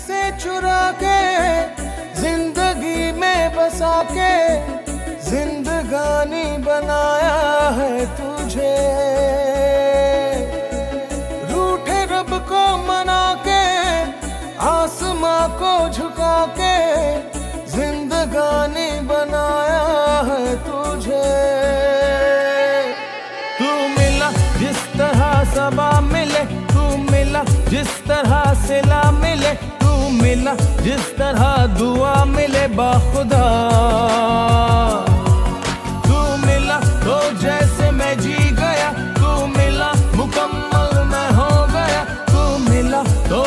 से चुरा के ज़िंदगी में बसा के जिंदगानी बनाया है तुझे। रूठे रब को मना के आसमां को झुका के जिंदगानी बनाया है तुझे। तू मिला जिस तरह सबा मिले, तू मिला जिस तरह सिला मिले मिला, जिस तरह दुआ मिले बाखुदा तू मिला तो जैसे मैं जी गया, तू मिला मुकम्मल हो गया। तू मिला तो